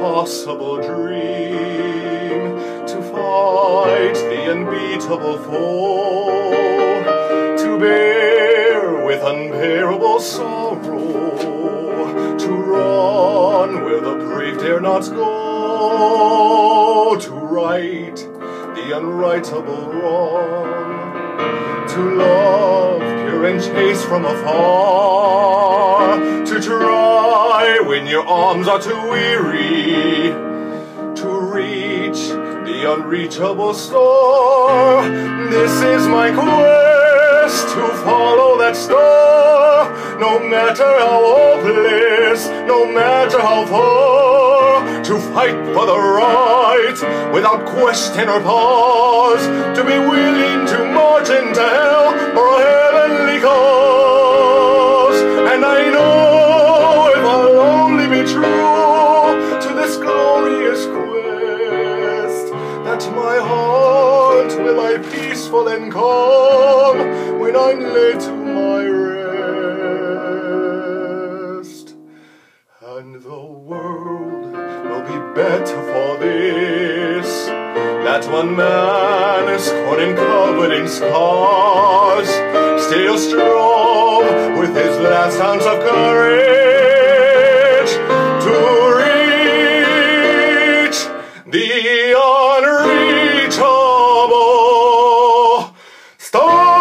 impossible dream to fight the unbeatable foe, to bear with unbearable sorrow, to run where the brave dare not go, to right the unrightable wrong, to love pure and chaste from afar, when your arms are too weary, to reach the unreachable star. This is my quest to follow that star, no matter how hopeless, no matter how far, to fight for the right without question or pause, to be peaceful and calm when I'm laid to my rest. And the world will be better for this. That one man is torn and covered in scars, still strong with his last ounce of courage Stop.